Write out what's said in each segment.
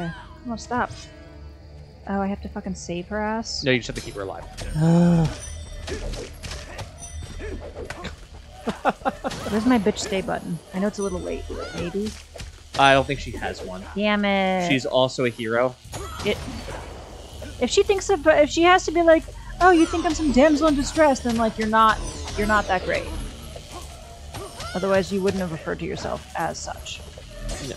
Okay. Come on, stop. Oh, I have to fucking save her ass? No, you just have to keep her alive. Where's my bitch stay button? I know it's a little late, but maybe. I don't think she has one. Damn it. She's also a hero. it. If she thinks of, if she has to be like, oh, you think I'm some damsel in distress, then like you're not, you're not that great. Otherwise, you wouldn't have referred to yourself as such. No.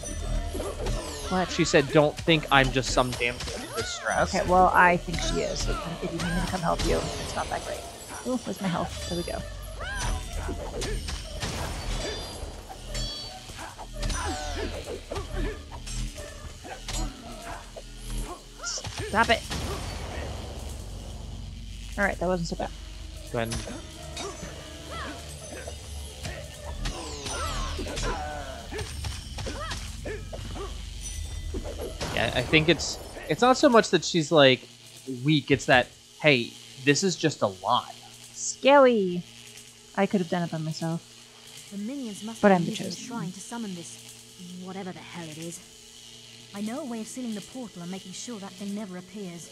What? She said, "Don't think I'm just some damsel in distress." Okay, well, I think she is. If, if you need me to come help you, it's not that great. Ooh, where's my health? There we go. Stop it. Alright, that wasn't so bad. Go ahead. And... Yeah, I think it's it's not so much that she's like weak. It's that hey, this is just a lot. Scary. I could have done it by myself. The minions must But be I'm the using chosen shrine to summon this whatever the hell it is. I know a way of sealing the portal and making sure that thing never appears.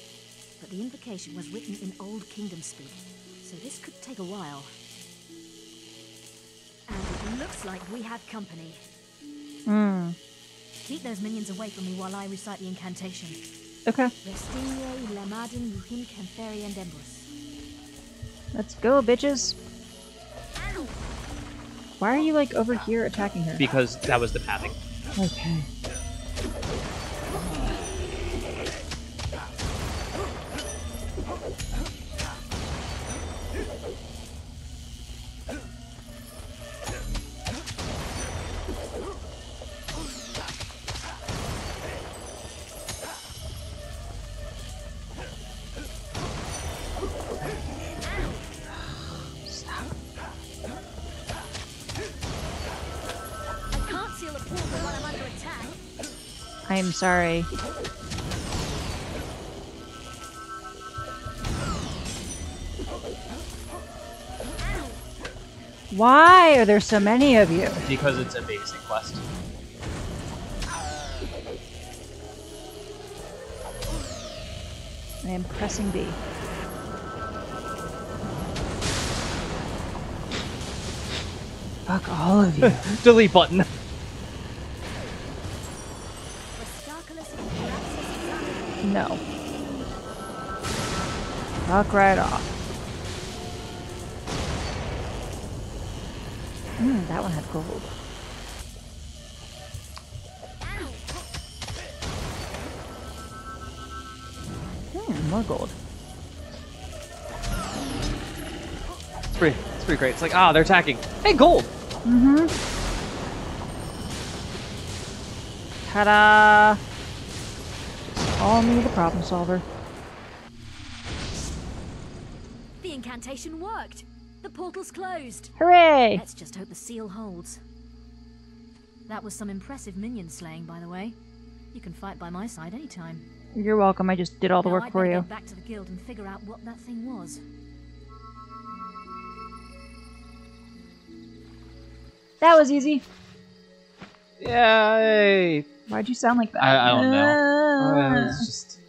But the invocation was written in Old Kingdom speak, so this could take a while. And it looks like we have company. Hmm. Keep those minions away from me while I recite the incantation. Okay. Restigne, Lamadin, Ruhim, Cantheri, and Let's go, bitches. Why are you like over here attacking her? Because that was the pathing. Okay. I'm sorry. Why are there so many of you? Because it's a basic quest. I am pressing B. Fuck all of you. Delete button. No. Fuck right off. Hmm, that one had gold. Hmm, more gold. It's pretty. It's pretty great. It's like ah, they're attacking. Hey, gold. Mm-hmm. Ta-da! Just call me the problem solver. The incantation worked. The portal's closed. Hooray! Let's just hope the seal holds. That was some impressive minion slaying, by the way. You can fight by my side anytime. You're welcome. I just did all the Now work I'd for better you. Get back to the guild and figure out what that thing was. That was easy. Yay! Why'd you sound like that? I, I don't know. Ah. Uh, it's just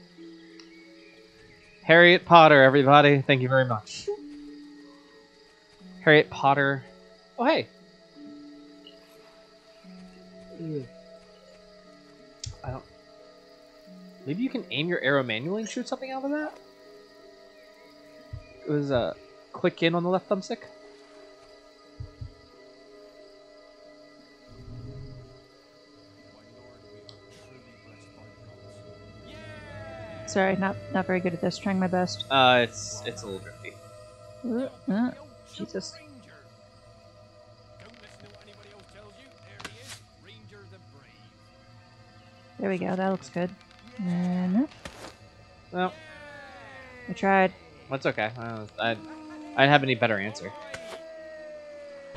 Harriet Potter, everybody. Thank you very much. Harriet Potter. Oh hey. I don't. Maybe you can aim your arrow manually and shoot something out of that. It was uh, click in on the left thumbstick. Sorry, not not very good at this. Trying my best. Uh, it's it's a little drifty. Uh, uh, Jesus. There we go. That looks good. And Well, I tried. that's okay. Uh, I I didn't have any better answer.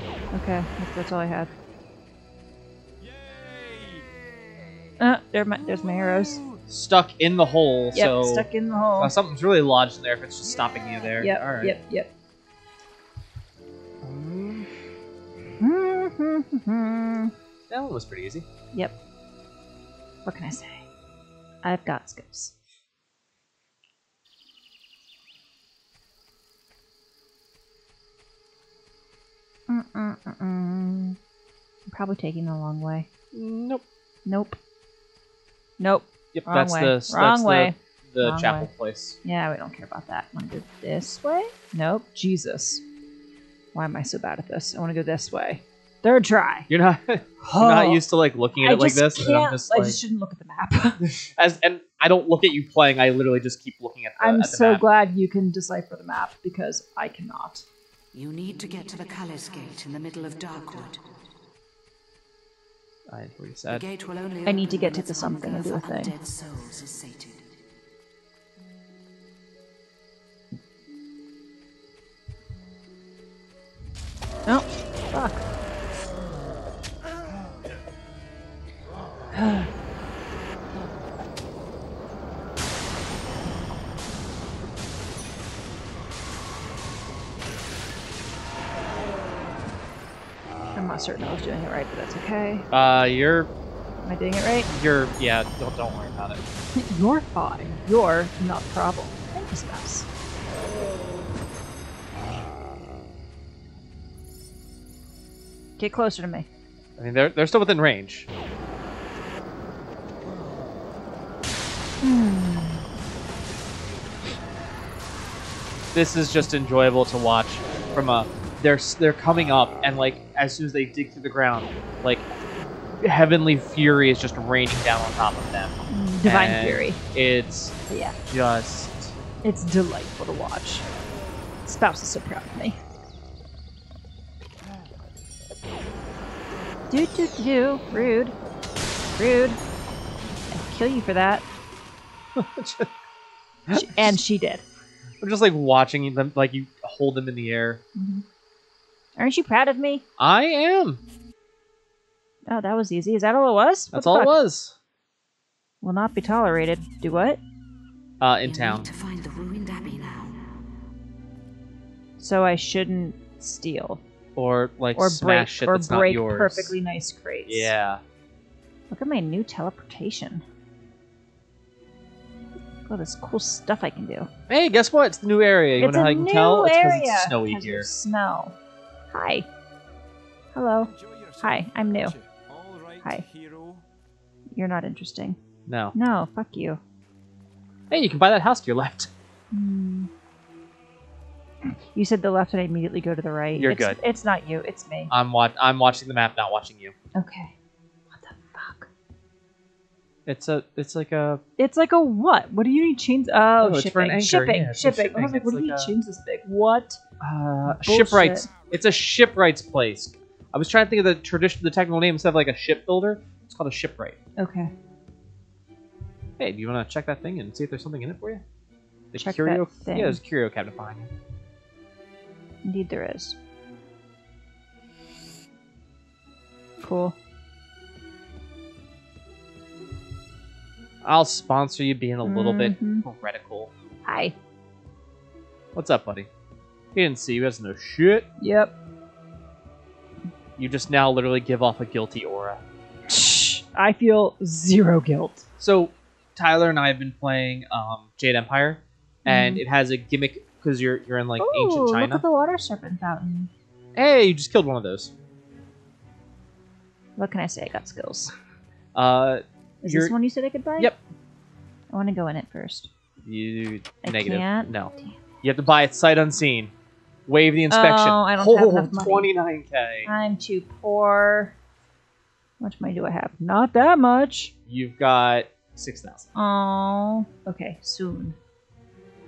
Okay, that's, that's all I had. Uh, there my, there's my arrows. Stuck in the hole, Yep, so stuck in the hole. Uh, something's really lodged in there if it's just stopping you there. Yep, All right. yep, yep. Um, that one was pretty easy. yep. What can I say? I've got skips. Mm-mm-mm-mm. I'm probably taking the long way. Nope. Nope. Nope. Yep, Wrong that's way. the Wrong the, way. the Wrong chapel way. place. Yeah, we don't care about that. Want to go this way? Nope. Jesus. Why am I so bad at this? I want to go this way. Third try. You're not you're not oh. used to like looking at I it like just this, and I'm can't- just I like just shouldn't look at the map. as and I don't look at you playing. I literally just keep looking at the. I'm at the so map. glad you can decipher the map because I cannot. You need to get to the Cullis Gate in the middle of Darkwood. I already The said. gate will only I need to get to the something and hunger do a for thing. Certain I was doing it right, but that's okay. Uh, you're Am I doing it right? you're yeah. Don't don't worry about it. You're fine. You're not the problem. Thank you, spouse. Get closer to me. I mean, they're they're still within range. This is just enjoyable to watch from a they're they're coming up and like as soon as they dig through the ground, like heavenly fury is just raining down on top of them. Divine And Fury. It's Yeah. just It's delightful to watch. Spouse is so proud of me. Do do do. Rude. Rude. I'd kill you for that. And she did. I'm just like watching them like you hold them in the air. Mm-hmm. Aren't you proud of me? I am. Oh, that was easy. Is that all it was? What That's the all it fuck? was. Will not be tolerated. Do what? Uh, in you town. need to find the ruined abbey now. So I shouldn't steal Or like or smash break shit or break not yours. perfectly nice crates. Yeah. Look at my new teleportation. Look at all this cool stuff I can do. Hey, guess what? It's the new area. You it's know how a I can new tell? It's area. it's snowy 'cause of here. Snow. Hi. Hello. Hi, I'm new. Hi. You're not interesting. No. No, fuck you. Hey, you can buy that house to your left. Hmm. You said the left and I immediately go to the right. You're it's, good. It's not you, it's me. I'm wa- I'm watching the map, not watching you. Okay. What the fuck? It's a it's like a It's like a what? What do you need chains? Oh, Oh, it's shipping. for an anchor, shipping. yeah, it's for shipping. I was shipping. like, what It's do you need a- chains this big? What? uh, Bullshit. shipwrights. It's a shipwrights place. I was trying to think of the tradition, the technical name instead of like a shipbuilder. It's called a shipwright. Okay. Hey, do you want to check that thing and see if there's something in it for you? The Check curio. that thing. Yeah, there's a curio cabinet behind you. Indeed, there is. Cool. I'll sponsor you being a little bit Mhm. heretical. Hi. What's up, buddy? He didn't see you. He doesn't know shit. Yep. You just now literally give off a guilty aura. Shh. I feel zero guilt. So Tyler and I have been playing um, Jade Empire, and Mhm. it has a gimmick because you're you're in like Ooh, ancient look China. at the water serpent fountain. Hey, you just killed one of those. What can I say? I got skills. Uh, Is You're- this one you said I could buy? Yep. I want to go in it first. you I negative. can't? No, you have to buy it sight unseen. Waive the inspection. Oh, I don't oh, have enough money. 29k. I'm too poor. How much money do I have? Not that much. You've got six thousand. Oh. Okay, soon.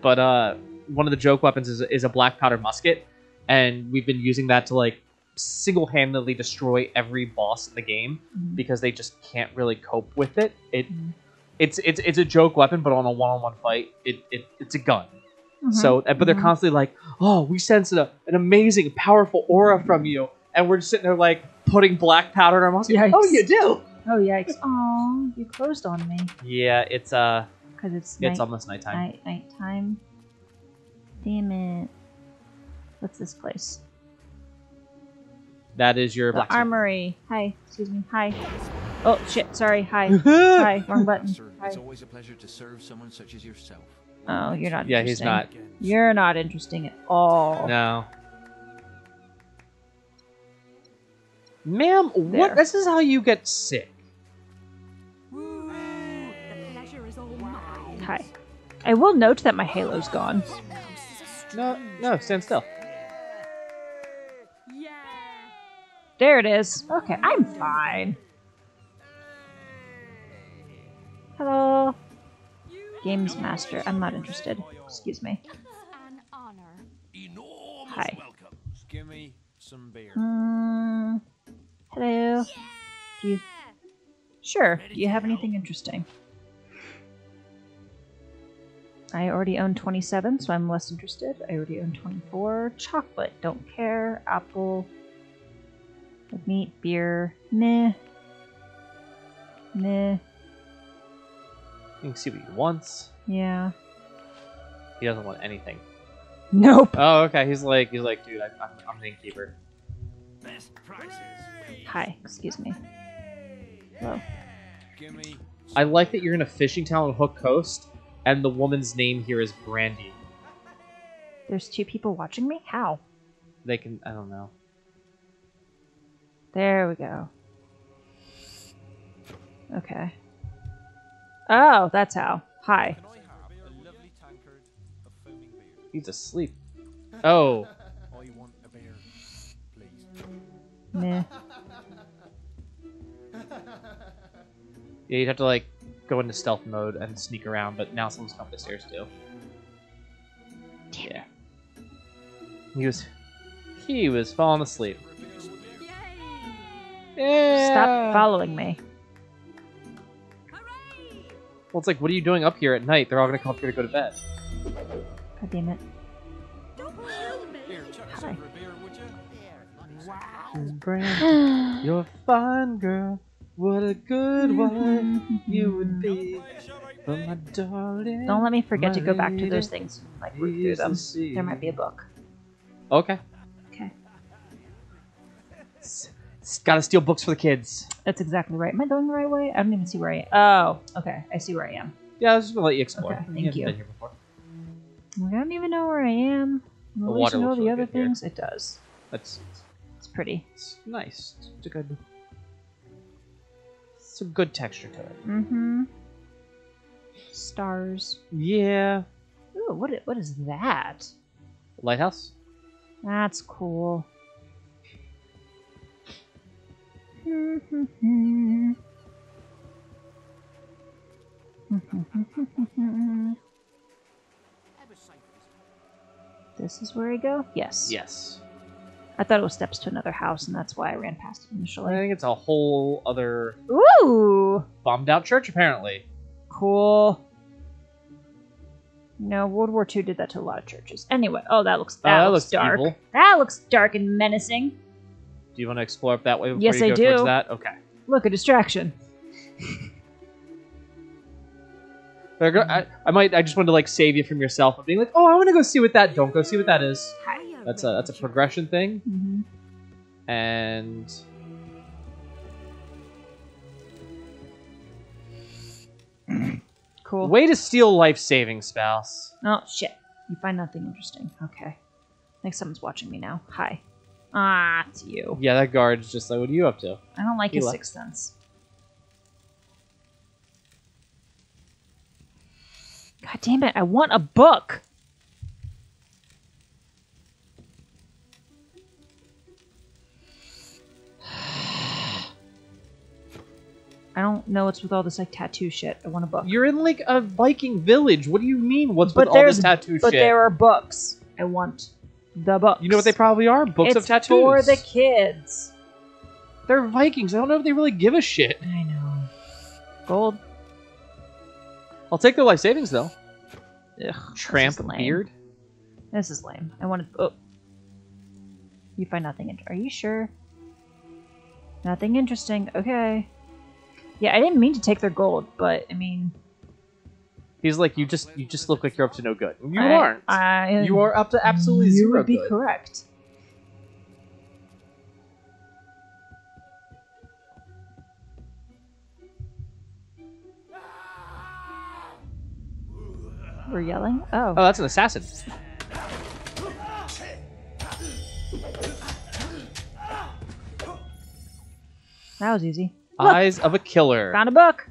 But uh, one of the joke weapons is, is a black powder musket, and we've been using that to like single-handedly destroy every boss in the game Mhm. because they just can't really cope with it. It Mhm. it's it's it's a joke weapon, but on a one-on-one fight, it, it it's a gun. Mhm. So, but they're Mhm. constantly like, "Oh, we sense a, an amazing, powerful aura from you," and we're just sitting there like putting black powder in our musket. Yikes. Oh, you do? Oh yikes! Oh, you closed on me Yeah, it's uh, because it's it's night, almost nighttime. night nighttime. Damn it! What's this place? That is your The blacksmith. armory. Hi. Excuse me. Hi. Oh shit! Sorry. Hi. Hi. Wrong button. Hi. it's always a pleasure to serve someone such as yourself. Oh, you're not. Yeah, he's interesting. not. You're not interesting at all. No. Ma'am, what? This is how you get sick. The pleasure is all mine. Hi. I will note that my halo's gone. No, no, stand still. Yeah. There it is. Okay, I'm fine. Hello. Games Master. I'm not interested. Excuse me. An honor. Hi. welcomes. Give me some beer. Mm, hello. Do you? Sure. Do you have anything interesting? I already own 27, so I'm less interested. I already own 24. Chocolate, don't care. Apple. Red Meat, beer, meh. Meh. You can see what he wants. Yeah. He doesn't want anything. Nope. Oh, okay. He's like, he's like, dude, I, I'm, I'm an innkeeper. Best prices. Hi, excuse me. Hello. Give me. I like that you're in a fishing town on Hook Coast, and the woman's name here is Brandy. There's two people watching me? How? They can, I don't know. There we go. Okay. Oh, that's how. Hi. Can I have a lovely tankard of foaming beer? He's asleep. Oh, I want a beer, please. Meh. yeah, you'd have to like go into stealth mode and sneak around, but now someone's come up the stairs too. Yeah. He was, he was falling asleep. Yeah. Stop following me. Well, it's like, what are you doing up here at night? They're all gonna come up here to go to bed. God damn it. Here, chuck us Hi. over a beer, would you? Brand, you're a fine girl. What a good one you would be. But my darling. Don't let me forget to go back to those things. Like, root through them. There might be a book. Okay. Okay. S- s- Gotta steal books for the kids. That's exactly right. Am I going the right way? I don't even see where I am. Oh, okay. I see where I am. Yeah, I was just gonna let you explore. Okay, thank haven't you. Been here before. I don't even know where I am. In The relation water to all the other good here. things, it does. That's It's pretty. it's nice. It's a good. It's a good texture to it. Mm-hmm. Stars. Yeah. Ooh, what? What is that? Lighthouse. That's cool. This is where I go? Yes. Yes. I thought it was steps to another house, and that's why I ran past it initially. I think it's a whole other Ooh! bombed out church apparently. Cool. No, World War II did that to a lot of churches. Anyway, oh, that looks that, oh, that looks, looks dark. evil. That looks dark and menacing. Do you want to explore up that way before Yes, you I go do. towards that? Okay. Look, a distraction. I, I, I might. I just wanted to like save you from yourself of being like, oh, I want to go see what that. Don't go see what that is. That's a that's a progression thing, hmm and Cool. way to steal life saving spouse. Oh shit! You find nothing interesting. Okay. I think someone's watching me now. Hi. Ah, it's you. Yeah, that guard's just like, what are you up to? I don't like He his left. sixth sense. God damn it! I want a book. I don't know what's with all this like tattoo shit. I want a book. You're in like a Viking village. What do you mean? What's but with all there's this tattoo but shit? there are books. I want the books. You know what they probably are? Books it's of tattoos. for the kids. They're Vikings. I don't know if they really give a shit. I know. Gold. I'll take their life savings though. Ugh, Tramp this beard. This is lame. I wanted. Oh. You find nothing. Are you sure? Nothing interesting. Okay. Yeah, I didn't mean to take their gold, but I mean, He's like, you just you just look like you're up to no good. You I, aren't. I, you are up to absolutely you. You would be good. correct. We're yelling. Oh. Oh, that's an assassin. That was easy. Look. Eyes of a killer. Found a book.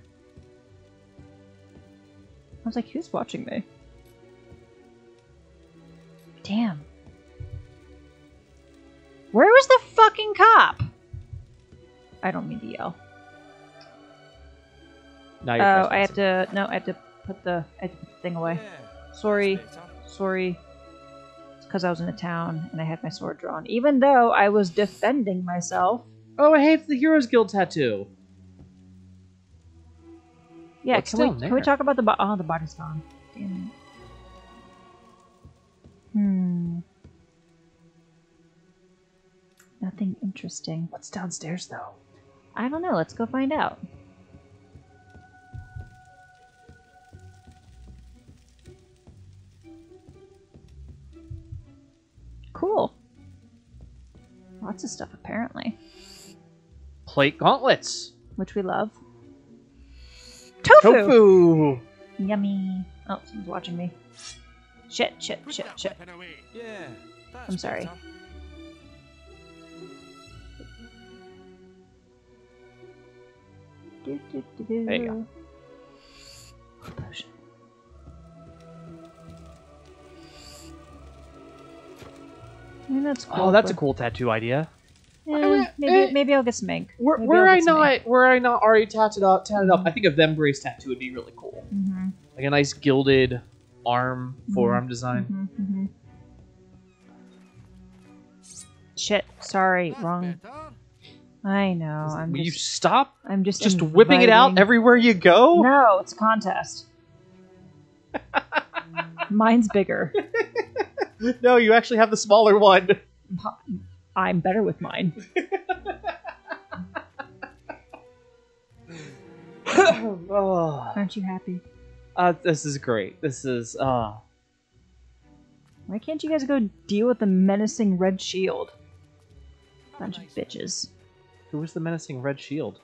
I was like, who's watching me? Damn. Where was the fucking cop? I don't mean to yell. Now Oh, you're I have to. No, I have to put the. I have to put the thing away. Sorry. Sorry. It's because I was in a town and I had my sword drawn. Even though I was defending myself. Oh, hey, it's the Heroes Guild tattoo. Yeah, What's can we down can we talk about the bo- oh the body's gone. Damn it. Hmm. Nothing interesting. What's downstairs though? I don't know. Let's go find out. Cool. Lots of stuff apparently, Plate gauntlets. which we love. Tofu. Tofu. Yummy. Oh, someone's watching me. Shit, shit, Put shit, shit. Yeah. I'm sorry. better. There you Potion. I mean, that's cool. Oh, that's a cool tattoo idea. Eh, maybe, eh. maybe I'll get some ink. Were, Maybe were I'll I get some ink. not were I not already tatted up tatted up? I think a vambrace tattoo would be really cool. Mhm, Like a nice gilded arm, forearm design. mhm, mhm. Shit, sorry, wrong. I know. I'm Will you just, stop I'm just, just whipping it out inviting- everywhere you go? No, it's a contest. Mine's bigger. No, you actually have the smaller one. I'm better with mine. oh, Aren't you happy? uh, this is great. This is uh Why can't you guys go deal with the menacing red shield? Bunch of bitches. who was the menacing red shield?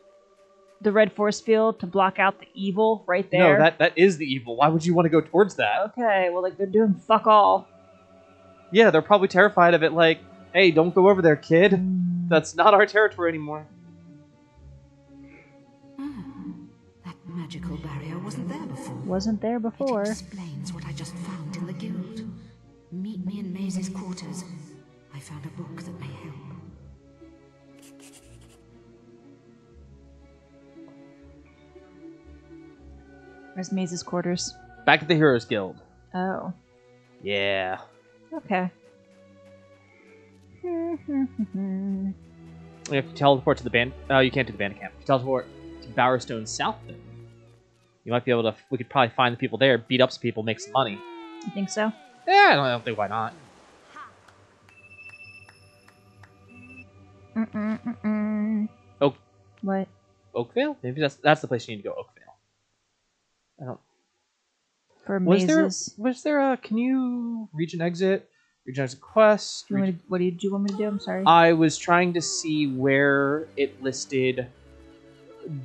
The red force field to block out the evil right there. No, that that is the evil. Why would you want to go towards that? Okay, well, like they're doing fuck all. Yeah, they're probably terrified of it. Like, hey, don't go over there, kid. Mm, That's not our territory anymore. Hmm. That magical barrier wasn't there before. wasn't there before. It explains what I just found in the guild. Meet me in Maze's quarters. I found a book that may help. Where's Maze's quarters? Back at the Heroes Guild. Oh, Yeah. okay. If to teleport to the band, oh, you can't do the band camp. If you teleport to Bowerstone South, then you might be able to. We could probably find the people there, beat up some people, make some money. you think so? Yeah, I don't, I don't think why not. Mm-mm-mm-mm. Oh. What? Oakvale? Maybe that's that's the place you need to go. Oakvale. I don't. For Was there mazes? was there a can you region exit? Region exit quest. Do you want me to- what did you want me to do? I'm sorry. I was trying to see where it listed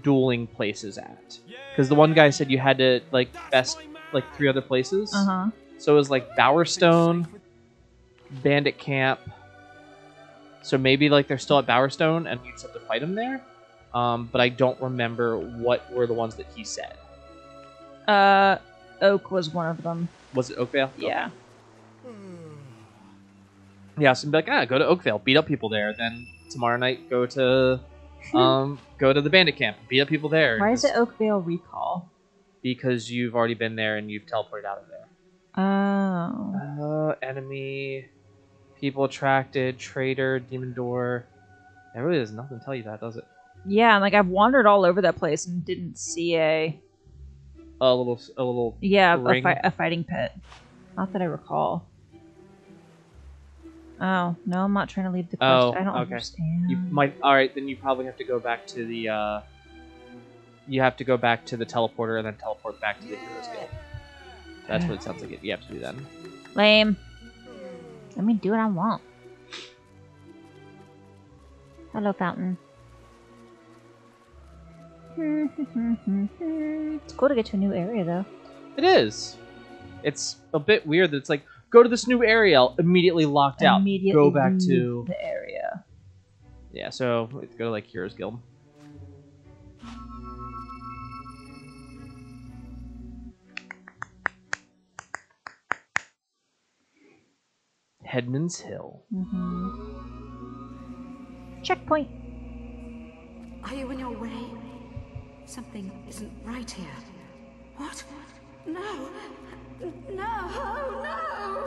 dueling places at. Because the one guy said you had to like best like three other places. Uh huh. So it was like Bowerstone, Bandit Camp. So maybe like they're still at Bowerstone and you just have to fight them there. Um, but I don't remember what were the ones that he said. Uh, Oak was one of them. Was it Oakvale? Yeah. Yeah, so be like, ah, go to Oakvale, beat up people there. Then tomorrow night, go to, um, go to the Bandit Camp, beat up people there. Why is it Oakvale Recall? Because you've already been there and you've teleported out of there. Oh. Uh, enemy, people attracted, traitor, demon door. It really does nothing tell you that, does it? Yeah, and like I've wandered all over that place and didn't see a A little, a little. yeah a, fi- a fighting pit. Not that I recall. Oh no, I'm not trying to leave the quest. Oh, I don't okay. understand. You might. All right, then you probably have to go back to the. uh You have to go back to the teleporter and then teleport back to the Heroes Guild. That's what it sounds like. You have to do then. Lame. Let me do what I want. Hello, Fountain. it's cool to get to a new area, though. It is. It's a bit weird that it's like go to this new area, immediately locked out. Immediately go back to the area. yeah. So we have to go to like Heroes Guild. Headman's Hill. Mm-hmm. Checkpoint. Are you in your way? Something isn't right here. What? No! No! No!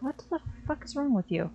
What the fuck is wrong with you?